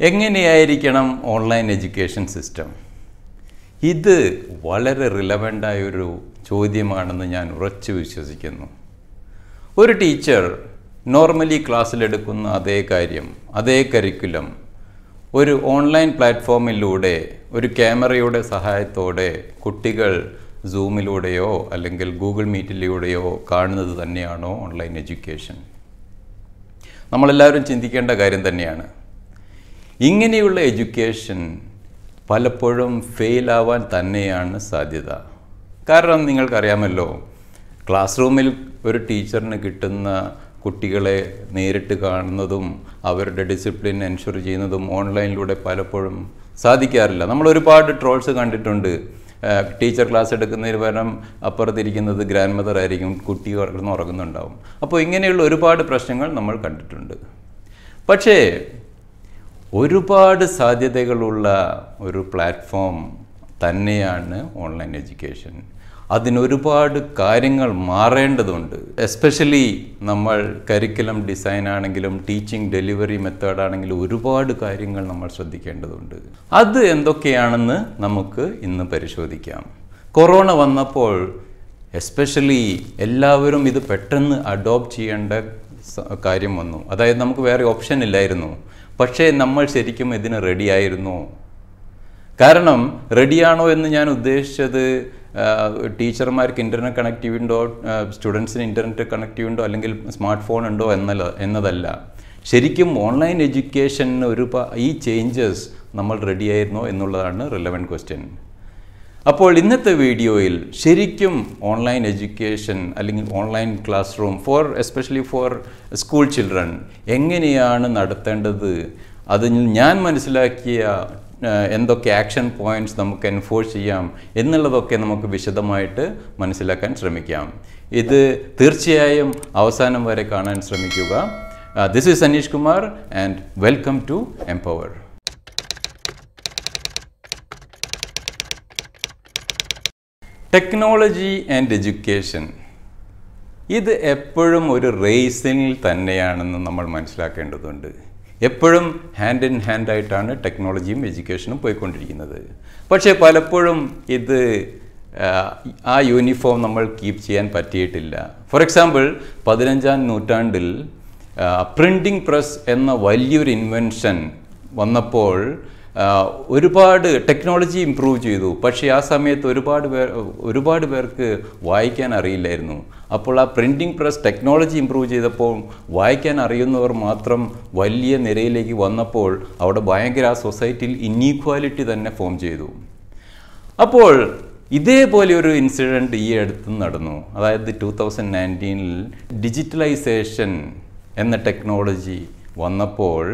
എങ്ങനെയായിരിക്കണം online education system ഇത് വളരെ റിലവന്റായ ഒരു ചോദ്യമാണെന്ന് ഞാൻ ഉറച്ചു വിശ്വസിക്കുന്നു. ഒരു ടീച്ചർ നോർമലി ക്ലാസ്സിലെടുക്കുന്ന അതേ കാര്യം അതേ കരിക്കുലം ഒരു ഓൺലൈൻ പ്ലാറ്റ്ഫോമിലൂടെ ഒരു ക്യാമറയുടെ സഹായത്തോടെ കുട്ടികൾ സൂമിലൂടെയോ അല്ലെങ്കിൽ ഗൂഗിൾ മീറ്റിലൂടെയോ കാണുന്നത് തന്നെയാണോ ഓൺലൈൻ എഡ്യൂക്കേഷൻ നമ്മളെല്ലാവരും ചിന്തിക്കേണ്ട കാര്യം തന്നെയാണ്. ഇങ്ങനെയുള്ള എഡ്യൂക്കേഷൻ പലപ്പോഴും ഫെയിലാവാൻ തന്നെയാണ് സാധ്യത. കാരണം നിങ്ങൾക്കറിയാമല്ലോ ക്ലാസ് റൂമിൽ ഒരു ടീച്ചറിന് കിട്ടുന്ന കുട്ടികളെ നേരിട്ട് കാണുന്നതും അവരുടെ ഡിസിപ്ലിൻ എൻഷുർ ചെയ്യുന്നതും ഓൺലൈനിലൂടെ പലപ്പോഴും സാധിക്കാറില്ല. നമ്മൾ ഒരുപാട് ട്രോൾസ് കണ്ടിട്ടുണ്ട്. ടീച്ചർ ക്ലാസ് എടുക്കുന്നതിന് പകരം അപ്പുറത്തിരിക്കുന്നത് ഗ്രാൻഡ് മദർ ആയിരിക്കും കുട്ടി ഉറങ്ങുന്നുണ്ടാവും. അപ്പോൾ ഇങ്ങനെയുള്ള ഒരുപാട് പ്രശ്നങ്ങൾ നമ്മൾ കണ്ടിട്ടുണ്ട്. പക്ഷേ ഒരുപാട് സാധ്യതകളുള്ള ഒരു പ്ലാറ്റ്ഫോം തന്നെയാണ് ഓൺലൈൻ എഡ്യൂക്കേഷൻ അതിനൊരുപാട് കാര്യങ്ങൾ മാറേണ്ടതുണ്ട്. എസ്പെഷ്യലി നമ്മൾ കരിക്കുലം ഡിസൈൻ ആണെങ്കിലും ടീച്ചിങ് ഡെലിവറി മെത്തേഡ് ആണെങ്കിലും ഒരുപാട് കാര്യങ്ങൾ നമ്മൾ ശ്രദ്ധിക്കേണ്ടതുണ്ട്. അത് എന്തൊക്കെയാണെന്ന് നമുക്ക് ഇന്ന് പരിശോധിക്കാം. കൊറോണ വന്നപ്പോൾ എസ്പെഷ്യലി എല്ലാവരും ഇത് പെട്ടെന്ന് അഡോപ്റ്റ് ചെയ്യേണ്ട കാര്യം വന്നു. അതായത് നമുക്ക് വേറെ ഓപ്ഷൻ ഇല്ലായിരുന്നു. പക്ഷേ നമ്മൾ ശരിക്കും ഇതിന് റെഡിയായിരുന്നു. കാരണം റെഡിയാണോ എന്ന് ഞാൻ ഉദ്ദേശിച്ചത് ടീച്ചർമാർക്ക് ഇന്റർനെറ്റ് കണക്റ്റീവ് ഉണ്ടോ സ്റ്റുഡൻസിന് ഇന്റർനെറ്റ് കണക്റ്റീവ് ഉണ്ടോ അല്ലെങ്കിൽ സ്മാർട്ട് ഫോൺ ഉണ്ടോ എന്നല്ല എന്നതല്ല. ശരിക്കും ഓൺലൈൻ എഡ്യൂക്കേഷന് ഒരു ഈ ചേഞ്ചസ് നമ്മൾ റെഡിയായിരുന്നോ എന്നുള്ളതാണ് റിലവന്റ് ക്വസ്റ്റ്യൻ അപ്പോൾ ഇന്നത്തെ വീഡിയോയിൽ ശരിക്കും ഓൺലൈൻ എഡ്യൂക്കേഷൻ അല്ലെങ്കിൽ online classroom for especially for school children എങ്ങനെയാണ് നടത്തേണ്ടത്? അതിൽ ഞാൻ മനസ്സിലാക്കിയ എന്തൊക്കെ ആക്ഷൻ പോയിന്റ്സ് നമുക്ക് എൻഫോഴ്സ് ചെയ്യാം എന്നുള്ളതൊക്കെ നമുക്ക് വിശദമായിട്ട് മനസ്സിലാക്കാൻ ശ്രമിക്കാം. ഇത് തീർച്ചയായും അവസാനം വരെ കാണാൻ ശ്രമിക്കുക. This is Aneesh Kumar and welcome to Empower Technology and Education ഇത് എപ്പോഴും ഒരു റേസിനിൽ തന്നെയാണെന്ന് നമ്മൾ മനസ്സിലാക്കേണ്ടതുണ്ട്. എപ്പോഴും ഹാൻഡ് ഇൻ ഹാൻഡ് ആയിട്ടാണ് ടെക്നോളജിയും എഡ്യൂക്കേഷനും പോയിക്കൊണ്ടിരിക്കുന്നത്. പക്ഷേ പലപ്പോഴും ഇത് ആ യൂണിഫോം നമ്മൾ കീപ്പ് ചെയ്യാൻ പറ്റിയിട്ടില്ല. ഫോർ എക്സാമ്പിൾ പതിനഞ്ചാം നൂറ്റാണ്ടിൽ പ്രിന്റിംഗ് പ്രസ് എന്ന വലിയൊരു ഇൻവെൻഷൻ വന്നപ്പോൾ ഒരുപാട് ടെക്നോളജി ഇമ്പ്രൂവ് ചെയ്തു. പക്ഷേ ആ സമയത്ത് ഒരുപാട് പേർ ഒരുപാട് പേർക്ക് വായിക്കാൻ അറിയില്ലായിരുന്നു. അപ്പോൾ ആ പ്രിന്റിംഗ് പ്രസ് ടെക്നോളജി ഇമ്പ്രൂവ് ചെയ്തപ്പോൾ വായിക്കാൻ അറിയുന്നവർ മാത്രം വലിയ നിരയിലേക്ക് വന്നപ്പോൾ അവിടെ ഭയങ്കര ആ സൊസൈറ്റിയിൽ ഇന്നീക്വാലിറ്റി തന്നെ ഫോം ചെയ്തു. അപ്പോൾ ഇതേപോലെ ഒരു ഇൻസിഡന്റ് ഈ അടുത്ത് നടന്നു. അതായത് ടു തൗസൻഡ് നയന്റീനിൽ ഡിജിറ്റലൈസേഷൻ എന്ന ടെക്നോളജി വന്നപ്പോൾ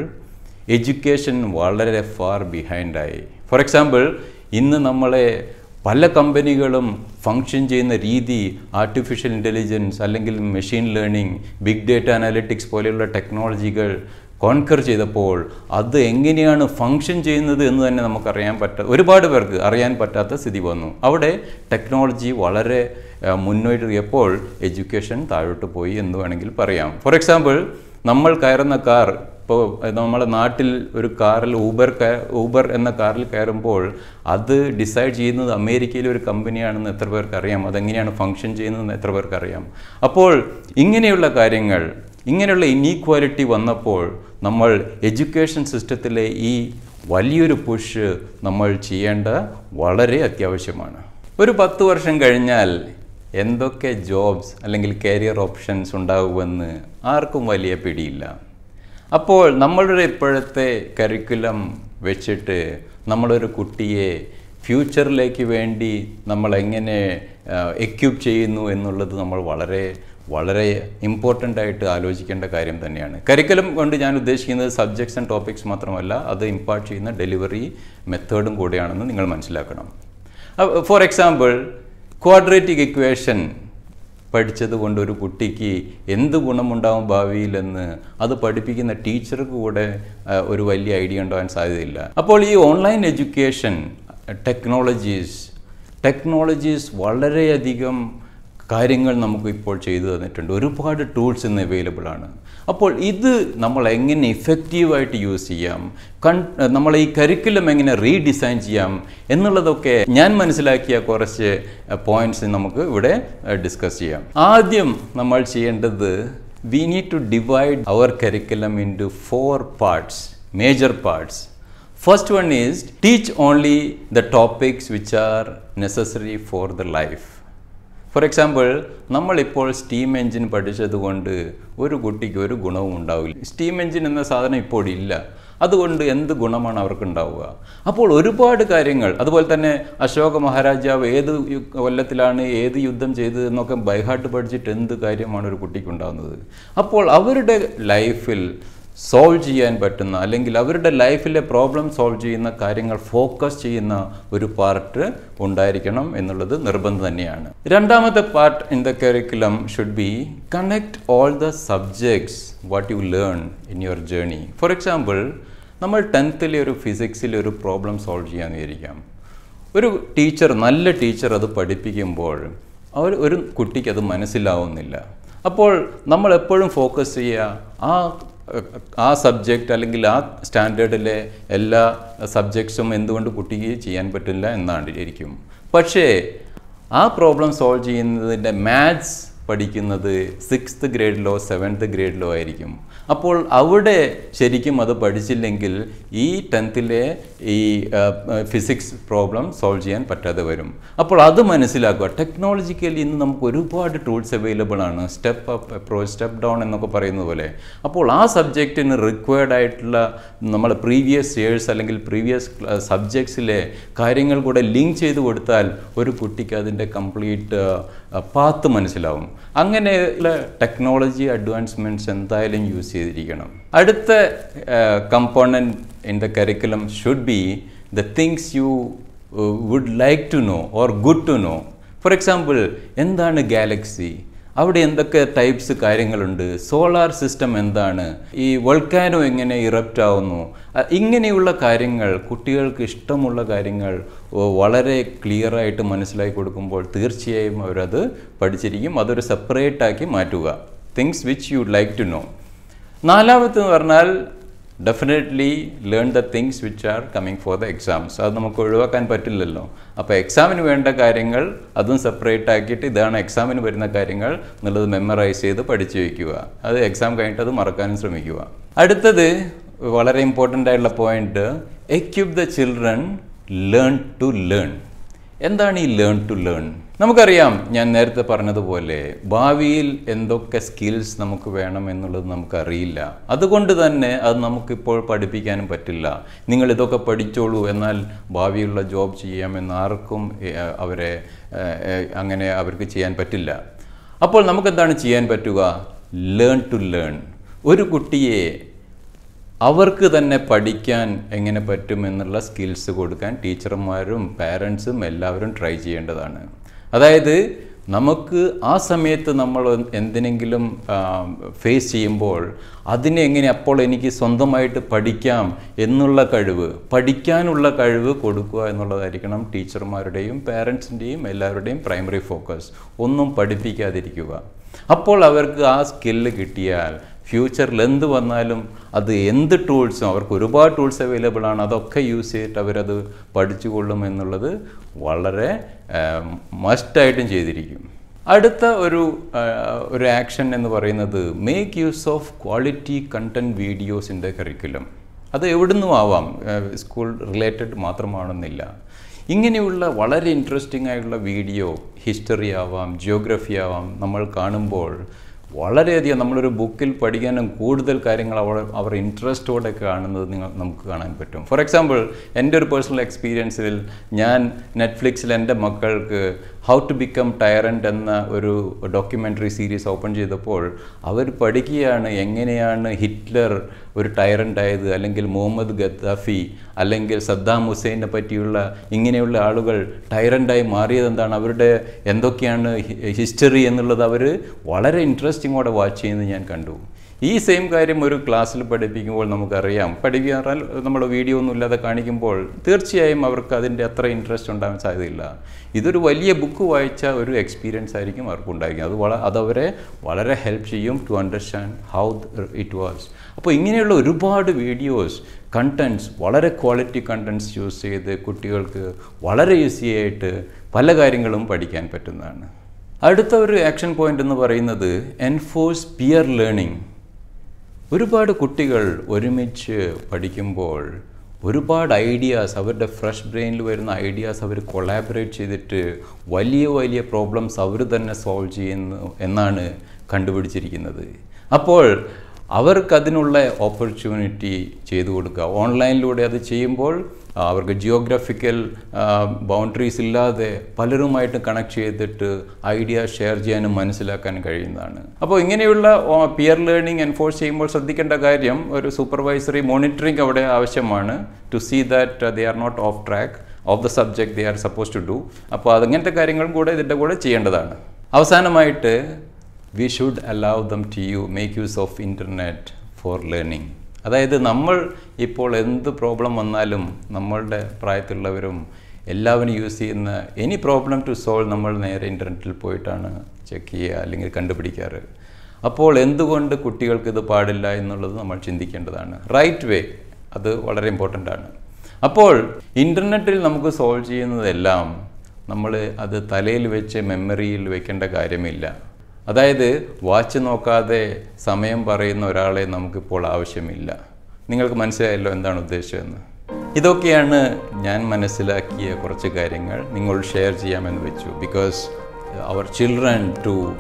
എഡ്യൂക്കേഷൻ വളരെ ഫാർ ബിഹൈൻഡായി ഫോർ എക്സാമ്പിൾ ഇന്ന് നമ്മളെ പല കമ്പനികളും ഫങ്ഷൻ ചെയ്യുന്ന രീതി ആർട്ടിഫിഷ്യൽ ഇന്റലിജൻസ് അല്ലെങ്കിൽ machine learning big data analytics പോലെയുള്ള ടെക്നോളജികൾ കോൺകർ ചെയ്തപ്പോൾ അത് എങ്ങനെയാണ് ഫങ്ഷൻ ചെയ്യുന്നത് എന്ന് തന്നെ നമുക്കറിയാൻ പറ്റാ ഒരുപാട് പേർക്ക് അറിയാൻ പറ്റാത്ത സ്ഥിതി വന്നു. അവിടെ ടെക്നോളജി വളരെ മുന്നോട്ടിയപ്പോൾ എഡ്യൂക്കേഷൻ താഴോട്ട് പോയി എന്ന് വേണമെങ്കിൽ പറയാം. ഫോർ എക്സാമ്പിൾ നമ്മൾ കയറുന്ന കാർ ഇപ്പോൾ നമ്മുടെ നാട്ടിൽ ഒരു കാറിൽ ഊബർ ഊബർ എന്ന കാറിൽ കയറുമ്പോൾ അത് ഡിസൈഡ് ചെയ്യുന്നത് അമേരിക്കയിലെ ഒരു കമ്പനിയാണെന്ന് എത്ര പേർക്ക് അറിയാം? അതെങ്ങനെയാണ് ഫങ്ഷൻ ചെയ്യുന്നതെന്ന് എത്ര പേർക്ക് അറിയാം? അപ്പോൾ ഇങ്ങനെയുള്ള കാര്യങ്ങൾ ഇങ്ങനെയുള്ള ഇനീക്വാലിറ്റി വന്നപ്പോൾ നമ്മൾ എഡ്യൂക്കേഷൻ സിസ്റ്റത്തിലെ ഈ വലിയൊരു പുഷ് നമ്മൾ ചെയ്യേണ്ട വളരെ അത്യാവശ്യമാണ്. ഒരു പത്ത് വർഷം കഴിഞ്ഞാൽ എന്തൊക്കെ ജോബ്സ് അല്ലെങ്കിൽ കരിയർ ഓപ്ഷൻസ് ഉണ്ടാകുമെന്ന് ആർക്കും വലിയ പിടിയില്ല. അപ്പോൾ നമ്മളുടെ ഇപ്പോഴത്തെ കരിക്കുലം വെച്ചിട്ട് നമ്മളൊരു കുട്ടിയെ ഫ്യൂച്ചറിലേക്ക് വേണ്ടി നമ്മൾ എങ്ങനെ എക്യൂപ്പ് ചെയ്യുന്നു എന്നുള്ളത് നമ്മൾ വളരെ വളരെ ഇമ്പോർട്ടന്റ് ആയിട്ട് ആലോചിക്കേണ്ട കാര്യം തന്നെയാണ്. കരിക്കുലം കൊണ്ട് ഞാൻ ഉദ്ദേശിക്കുന്നത് സബ്ജക്ട്സ് ആൻഡ് ടോപ്പിക്സ് മാത്രമല്ല അത് ഇമ്പാർട്ട് ചെയ്യുന്ന ഡെലിവറി മെത്തേഡും കൂടെയാണെന്ന് നിങ്ങൾ മനസ്സിലാക്കണം. ഫോർ എക്സാമ്പിൾ ക്വാഡ്രേറ്റിക് ഇക്വേഷൻ പഠിച്ചത് കൊണ്ട് ഒരു കുട്ടിക്ക് എന്ത് ഗുണമുണ്ടാവും ഭാവിയിലെന്ന് അത് പഠിപ്പിക്കുന്ന ടീച്ചർക്ക് കൂടെ ഒരു വലിയ ഐഡിയ ഉണ്ടാകാൻ സാധ്യതയില്ല. അപ്പോൾ ഈ ഓൺലൈൻ എഡ്യൂക്കേഷൻ ടെക്നോളജീസ് ടെക്നോളജീസ് വളരെയധികം കാര്യങ്ങൾ നമുക്ക് ഇപ്പോൾ ചെയ്തു തന്നിട്ടുണ്ട്. ഒരുപാട് ടൂൾസ് ഇന്ന് അവൈലബിൾ ആണ്. അപ്പോൾ ഇത് നമ്മൾ എങ്ങനെ ഇഫക്റ്റീവായിട്ട് യൂസ് ചെയ്യാം? കൺ നമ്മൾ ഈ കരിക്കുലം എങ്ങനെ റീഡിസൈൻ ചെയ്യാം? എന്നുള്ളതൊക്കെ ഞാൻ മനസ്സിലാക്കിയ കുറച്ച് പോയിന്റ്സ് നമുക്ക് ഇവിടെ ഡിസ്കസ് ചെയ്യാം. ആദ്യം നമ്മൾ ചെയ്യേണ്ടത് we need to divide our curriculum into four parts major parts first one is teach only the topics which are necessary for the life. For example നമ്മളിപ്പോൾ സ്റ്റീം എഞ്ചിൻ പഠിച്ചതുകൊണ്ട് ഒരു കുട്ടിക്ക് ഒരു ഗുണവും ഉണ്ടാവില്ല. സ്റ്റീം എഞ്ചിൻ എന്ന സാധനം ഇപ്പോൾ ഇല്ല. അതുകൊണ്ട് എന്ത് ഗുണമാണ് അവർക്കുണ്ടാവുക? അപ്പോൾ ഒരുപാട് കാര്യങ്ങൾ. അതുപോലെ തന്നെ അശോക മഹാരാജാവ് ഏത് കൊല്ലത്തിലാണ് ഏത് യുദ്ധം ചെയ്തത് എന്നൊക്കെ ബൈഹാർട്ട് പഠിച്ചിട്ട് എന്ത് കാര്യമാണ് ഒരു കുട്ടിക്ക് ഉണ്ടാകുന്നത് അപ്പോൾ അവരുടെ ലൈഫിൽ സോൾവ് ചെയ്യാൻ പറ്റുന്ന അല്ലെങ്കിൽ അവരുടെ ലൈഫിലെ പ്രോബ്ലം സോൾവ് ചെയ്യുന്ന കാര്യങ്ങൾ ഫോക്കസ് ചെയ്യുന്ന ഒരു പാർട്ട് ഉണ്ടായിരിക്കണം എന്നുള്ളത് നിർബന്ധം തന്നെയാണ്. രണ്ടാമത്തെ part in the curriculum should be connect all the subjects what you learn in your journey for example നമ്മൾ ടെൻത്തിലെ ഒരു ഫിസിക്സിലെ ഒരു പ്രോബ്ലം സോൾവ് ചെയ്യാമെന്ന് വിചാരിക്കാം ഒരു ടീച്ചർ നല്ല ടീച്ചർ അത് പഠിപ്പിക്കുമ്പോൾ അവർ ഒരു കുട്ടിക്ക് അത് മനസ്സിലാവുന്നില്ല. അപ്പോൾ നമ്മൾ എപ്പോഴും ഫോക്കസ് ചെയ്യുക ആ ആ സബ്ജക്റ്റ് അല്ലെങ്കിൽ ആ സ്റ്റാൻഡേർഡിലെ എല്ലാ സബ്ജക്ട്സും എന്തുകൊണ്ട് കുട്ടിക്ക് ചെയ്യാൻ പറ്റില്ല എന്നാണ് ഇരിക്കും പക്ഷേ ആ പ്രോബ്ലം സോൾവ് ചെയ്യുന്നതിന്റെ മാത്സ് പഠിക്കുന്നത് സിക്സ്ത് ഗ്രേഡിലോ സെവൻത്ത് ഗ്രേഡിലോ ആയിരിക്കും. അപ്പോൾ അവിടെ ശരിക്കും അത് പഠിച്ചില്ലെങ്കിൽ ഈ ടെൻത്തിലെ ഈ ഫിസിക്സ് പ്രോബ്ലം സോൾവ് ചെയ്യാൻ പറ്റാതെ വരും. അപ്പോൾ അത് മനസ്സിലാക്കുക. ടെക്നോളജിക്കലി ഇന്ന് നമുക്ക് ഒരുപാട് ടൂൾസ് അവൈലബിൾ ആണ്. Step up approach step down എന്നൊക്കെ പറയുന്നത് പോലെ. അപ്പോൾ ആ സബ്ജക്റ്റിന് റിക്വയർഡ് ആയിട്ടുള്ള നമ്മൾ പ്രീവിയസ് ഇയേഴ്സ് അല്ലെങ്കിൽ പ്രീവിയസ് സബ്ജക്ട്സിലെ കാര്യങ്ങൾ കൂടെ ലിങ്ക് ചെയ്ത് കൊടുത്താൽ ഒരു കുട്ടിക്ക് അതിന്റെ കംപ്ലീറ്റ് പാത്ത് മനസ്സിലാവും. അങ്ങനെയുള്ള ടെക്നോളജി അഡ്വാൻസ്മെന്റ്സ് എന്തായാലും യൂസ് ചെയ്തിരിക്കണം. അടുത്ത component in the curriculum should be the things you would like to know or good to know for example എന്താണ് ഗാലക്സി അവിടെ എന്തൊക്കെ ടൈപ്സ് കാര്യങ്ങളുണ്ട്? സോളാർ സിസ്റ്റം എന്താണ്? ഈ വൾക്കാനോ എങ്ങനെ ഇറപ്റ്റ് ആവുന്നു? ഇങ്ങനെയുള്ള കാര്യങ്ങൾ കുട്ടികൾക്ക് ഇഷ്ടമുള്ള കാര്യങ്ങൾ വളരെ ക്ലിയറായിട്ട് മനസ്സിലാക്കി കൊടുക്കുമ്പോൾ തീർച്ചയായും അവരത് പഠിച്ചിരിക്കും. അതൊരു സെപ്പറേറ്റ് ആക്കി മാറ്റുക. Things which you like to know നാലാമത്തെന്ന് പറഞ്ഞാൽ definitely learn the things which are coming for the exams അത് നമുക്ക് ഒഴിവാക്കാൻ പറ്റില്ലല്ലോ. അപ്പോൾ എക്സാമിന് വേണ്ട കാര്യങ്ങൾ അതും സെപ്പറേറ്റ് ആക്കിയിട്ട് ഇതാണ് എക്സാമിന് വരുന്ന കാര്യങ്ങൾ എന്നുള്ളത് മെമ്മറൈസ് ചെയ്ത് പഠിച്ചു വയ്ക്കുക അത് എക്സാം കഴിഞ്ഞിട്ട് അത് മറക്കാനും ശ്രമിക്കുക. അടുത്തത് വളരെ ഇമ്പോർട്ടന്റ് ആയിട്ടുള്ള point എക്യൂബ് the children learn to learn എന്താണ് ഈ ലേൺ ടു ലേൺ നമുക്കറിയാം ഞാൻ നേരത്തെ പറഞ്ഞതുപോലെ ഭാവിയിൽ എന്തൊക്കെ സ്കിൽസ് നമുക്ക് വേണം എന്നുള്ളത് നമുക്കറിയില്ല. അതുകൊണ്ട് തന്നെ അത് നമുക്കിപ്പോൾ പഠിപ്പിക്കാനും പറ്റില്ല. നിങ്ങൾ ഇതൊക്കെ പഠിച്ചോളൂ എന്നാൽ ഭാവിയുള്ള ജോബ് ചെയ്യാമെന്ന് ആർക്കും അവരെ അങ്ങനെ അവർക്ക് ചെയ്യാൻ പറ്റില്ല. അപ്പോൾ നമുക്കെന്താണ് ചെയ്യാൻ പറ്റുക? ലേൺ ടു ലേൺ ഒരു കുട്ടിയെ അവർക്ക് തന്നെ പഠിക്കാൻ എങ്ങനെ പറ്റുമെന്നുള്ള സ്കിൽസ് കൊടുക്കാൻ ടീച്ചർമാരും പാരൻസും എല്ലാവരും ട്രൈ ചെയ്യേണ്ടതാണ്. അതായത് നമുക്ക് ആ സമയത്ത് നമ്മൾ എന്തിനെങ്കിലും ഫേസ് ചെയ്യുമ്പോൾ അതിനെ എങ്ങനെ അപ്പോൾ എനിക്ക് സ്വന്തമായിട്ട് പഠിക്കാം എന്നുള്ള കഴിവ് പഠിക്കാനുള്ള കഴിവ് കൊടുക്കുക എന്നുള്ളതായിരിക്കണം ടീച്ചർമാരുടെയും പാരൻസിന്റെയും എല്ലാവരുടെയും പ്രൈമറി ഫോക്കസ് ഒന്നും പഠിപ്പിക്കാതിരിക്കുക. അപ്പോൾ അവർക്ക് ആ സ്കില്ല് കിട്ടിയാൽ ഫ്യൂച്ചറിൽ എന്ത് വന്നാലും അത് എന്ത് ടൂൾസും അവർക്ക് ഒരുപാട് ടൂൾസ് അവൈലബിൾ ആണ്. അതൊക്കെ യൂസ് ചെയ്തിട്ട് അവരത് പഠിച്ചു കൊള്ളും എന്നുള്ളത് വളരെ മസ്റ്റായിട്ടും ചെയ്തിരിക്കും. അടുത്ത ഒരു ഒരു ആക്ഷൻ എന്ന് പറയുന്നത് make use of quality content വീഡിയോസിന്റെ curriculum അത് എവിടുന്നും ആവാം. സ്കൂൾ റിലേറ്റഡ് മാത്രമാണെന്നില്ല. ഇങ്ങനെയുള്ള വളരെ ഇൻട്രസ്റ്റിംഗ് ആയിട്ടുള്ള വീഡിയോ ഹിസ്റ്ററി ആവാം ജിയോഗ്രഫി ആവാം നമ്മൾ കാണുമ്പോൾ വളരെയധികം നമ്മളൊരു ബുക്കിൽ പഠിക്കാനും കൂടുതൽ കാര്യങ്ങൾ അവർ അവർ ഇൻട്രസ്റ്റോടെ കാണുന്നത് നിങ്ങൾ നമുക്ക് കാണാൻ പറ്റും. ഫോർ എക്സാമ്പിൾ എന്റെ ഒരു പേഴ്സണൽ എക്സ്പീരിയൻസിൽ ഞാൻ നെറ്റ്ഫ്ലിക്സിൽ എന്റെ മക്കൾക്ക് ഹൗ ടു ബിക്കം ടയറന്റ് എന്ന ഒരു ഡോക്യുമെന്ററി സീരീസ് ഓപ്പൺ ചെയ്തപ്പോൾ അവർ പഠിക്കുകയാണ് എങ്ങനെയാണ് ഹിറ്റ്ലർ ഒരു ടയറന്റ് ആയത് അല്ലെങ്കിൽ മുഹമ്മദ് ഗദ്ദാഫി അല്ലെങ്കിൽ സദ്ദാം ഹുസൈനെ പറ്റിയുള്ള ഇങ്ങനെയുള്ള ആളുകൾ ടയറന്റായി മാറിയത് എന്താണ്? അവരുടെ എന്തൊക്കെയാണ് ഹിസ്റ്ററി എന്നുള്ളത് അവർ വളരെ ഇൻട്രസ്റ്റിങ്ങോടെ വാച്ച് ചെയ്യുന്നത് ഞാൻ കണ്ടു. ഈ സെയിം കാര്യം ഒരു ക്ലാസ്സിൽ പഠിപ്പിക്കുമ്പോൾ നമുക്കറിയാം. പഠിക്കാറാൽ നമ്മൾ വീഡിയോ ഒന്നും ഇല്ലാതെ കാണിക്കുമ്പോൾ തീർച്ചയായും അവർക്ക് അതിന്റെ അത്ര ഇൻട്രസ്റ്റ് ഉണ്ടാകാൻ സാധ്യതയില്ല. ഇതൊരു വലിയ ബുക്ക് വായിച്ച ഒരു എക്സ്പീരിയൻസ് ആയിരിക്കും അവർക്ക് ഉണ്ടായിരിക്കും അത് വള അതവരെ വളരെ ഹെൽപ്പ് ചെയ്യും to understand how it was അപ്പോൾ ഇങ്ങനെയുള്ള ഒരുപാട് വീഡിയോസ് കണ്ടൻസ് വളരെ ക്വാളിറ്റി കണ്ടൻസ് യൂസ് ചെയ്ത് കുട്ടികൾക്ക് വളരെ ഈസി ആയിട്ട് പല കാര്യങ്ങളും പഠിക്കാൻ പറ്റുന്നതാണ്. അടുത്ത ഒരു ആക്ഷൻ പോയിന്റ് എന്ന് പറയുന്നത് എൻഫോഴ്സ് പിയർ ലേണിംഗ് ഒരുപാട് കുട്ടികൾ ഒരുമിച്ച് പഠിക്കുമ്പോൾ ഒരുപാട് ഐഡിയാസ് അവരുടെ ഫ്രഷ് ബ്രെയിനിൽ വരുന്ന ഐഡിയാസ് അവർ കൊളാബറേറ്റ് ചെയ്തിട്ട് വലിയ വലിയ പ്രോബ്ലംസ് അവർ തന്നെ സോൾവ് ചെയ്യുന്നു എന്നാണ് കണ്ടുപിടിച്ചിരിക്കുന്നത്. അപ്പോൾ അവർക്കതിനുള്ള ഓപ്പർച്യൂണിറ്റി ചെയ്തു കൊടുക്കുക. ഓൺലൈനിലൂടെ അത് ചെയ്യുമ്പോൾ അവർക്ക് ജിയോഗ്രഫിക്കൽ ബൗണ്ടറീസ് ഇല്ലാതെ പലരുമായിട്ട് കണക്ട് ചെയ്തിട്ട് ഐഡിയ ഷെയർ ചെയ്യാനും മനസ്സിലാക്കാനും കഴിയുന്നതാണ്. അപ്പോൾ ഇങ്ങനെയുള്ള പിയർ ലേണിംഗ് എൻഫോഴ്സ് ചെയ്യുമ്പോൾ ശ്രദ്ധിക്കേണ്ട കാര്യം ഒരു സൂപ്പർവൈസറി മോണിറ്ററിംഗ് അവിടെ ആവശ്യമാണ്. To see that they are not off track of the subject they are suppose to do അപ്പോൾ അതങ്ങനത്തെ കാര്യങ്ങളും കൂടെ ഇതിന്റെ കൂടെ ചെയ്യേണ്ടതാണ്. അവസാനമായിട്ട് we should allow them to you make use of internet for learning അതായത് നമ്മൾ ഇപ്പോൾ എന്ത് പ്രോബ്ലം വന്നാലും നമ്മളുടെ പ്രായത്തിലുള്ളവരും എല്ലാവരും യൂസ് ചെയ്യുന്ന എനി പ്രോബ്ലം ടു സോൾവ് നമ്മൾ നേരെ ഇന്റർനെറ്റിൽ പോയിട്ടാണ് ചെക്ക് ചെയ്യുക അല്ലെങ്കിൽ കണ്ടുപിടിക്കാറ്. അപ്പോൾ എന്തുകൊണ്ട് കുട്ടികൾക്ക് ഇത് പാടില്ല എന്നുള്ളത് നമ്മൾ ചിന്തിക്കേണ്ടതാണ്. റൈറ്റ് വേ അത് വളരെ ഇമ്പോർട്ടന്റ് ആണ്. അപ്പോൾ ഇന്റർനെറ്റിൽ നമുക്ക് സോൾവ് ചെയ്യുന്നതെല്ലാം നമ്മൾ അത് തലയിൽ വെച്ച് മെമ്മറിയിൽ വെക്കേണ്ട കാര്യമില്ല. അതായത് വാച്ച് നോക്കാതെ സമയം പറയുന്ന ഒരാളെ നമുക്കിപ്പോൾ ആവശ്യമില്ല. നിങ്ങൾക്ക് മനസ്സിലായല്ലോ എന്താണ് ഉദ്ദേശിച്ചതെന്ന് ഇതൊക്കെയാണ് ഞാൻ മനസ്സിലാക്കിയ കുറച്ച് കാര്യങ്ങൾ നിങ്ങൾ ഷെയർ ചെയ്യാമെന്ന് വെച്ചു. Because our children to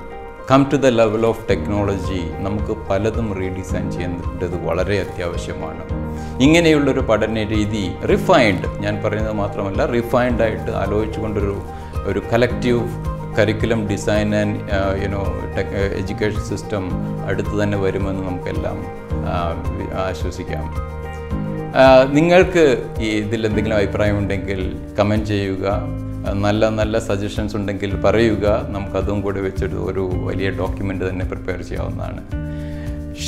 come to the level of technology നമുക്ക് പലതും റീഡിസൈൻ ചെയ്യേണ്ടത് വളരെ അത്യാവശ്യമാണ്. ഇങ്ങനെയുള്ളൊരു പഠന രീതി റിഫൈൻഡ് ഞാൻ പറയുന്നത് മാത്രമല്ല റിഫൈൻഡായിട്ട് ആലോചിച്ചുകൊണ്ടൊരു ഒരു collective curriculum design and you know tech education system അടുത്ത് തന്നെ വരുമെന്ന് നമുക്കെല്ലാം ആശ്വസിക്കാം. നിങ്ങൾക്ക് ഈ ഇതിൽ എന്തെങ്കിലും അഭിപ്രായം ഉണ്ടെങ്കിൽ കമന്റ് ചെയ്യുക. നല്ല നല്ല സജഷൻസ് ഉണ്ടെങ്കിൽ പറയുക. നമുക്കതും കൂടി വെച്ചൊരു ഒരു വലിയ ഡോക്യുമെന്റ് തന്നെ പ്രിപ്പയർ ചെയ്യാവുന്നതാണ്.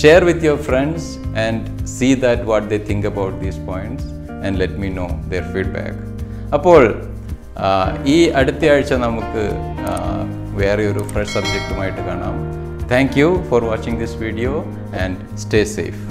Share with your friends and see that what they think about these points and let me know their feedback അപ്പോൾ ഈ അടുത്ത ആഴ്ച നമുക്ക് വേറെ ഒരു ഫ്രഷ് സബ്ജക്റ്റുമായിട്ട് കാണാം. Thank you for watching this video and stay safe